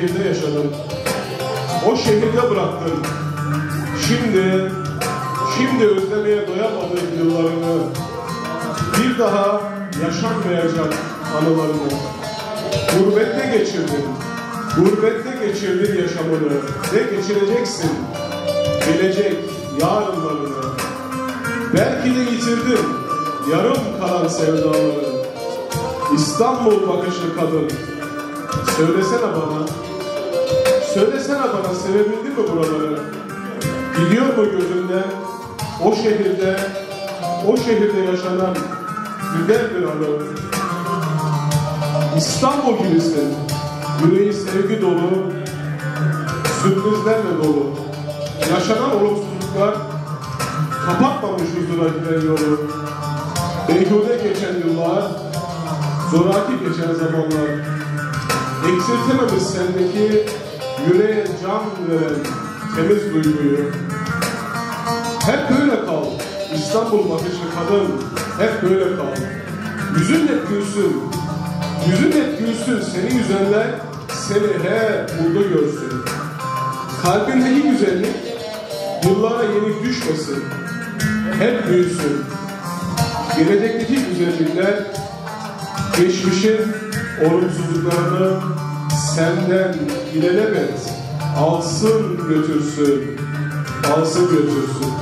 şehirde yaşadın. O şehirde bıraktın. Şimdi, şimdi özlemeye doyamadığın yıllarını, bir daha yaşanmayacak anılarını, gurbette geçirdin. Gurbette geçirdin yaşamını ve geçireceksin. Gelecek yarınlarını. Belki de yitirdin yarım kalan sevdaları. İstanbul bakışlı kadın. Söylesene bana. Söylesene bana sevebildin mi buraları? Gidiyor mu gözünde o şehirde o şehirde yaşanan güzel bir anı? İstanbul gibisin. Yüreği sevgi dolu, sürprizlerle dolu. Yaşanan olumsuzluklar kapatmamış huzura giden yolu. Beyhude geçen yıllar, zoraki geçen zamanlar. Eksiltememiş sendeki yüreğe can veren temiz duyguyu. Hep böyle kal. İstanbul bakışlı kadın, hep böyle kal. Yüzün hep gülsün. Yüzün hep gülsün. Seni yüzenler seni he mutlu görsün. Kalbindeki güzellik yıllara yenik düşmesin. Hep büyüsün. Gelecekteki güzellikler geçmişin olumsuzluklarını senden ilelebet alsın götürsün. Alsın götürsün.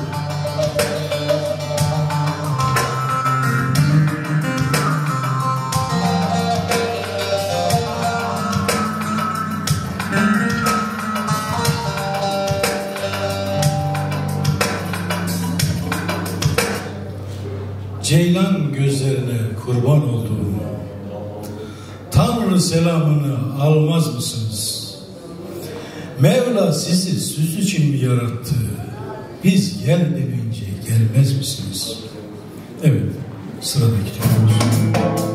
Ceylan gözlerine kurban olduğum Tanrı selamını almaz mısınız? Mevla sizi süs için mi yarattı? Biz gel demeyince gelmez misiniz? Evet, sıradaki cevabımız.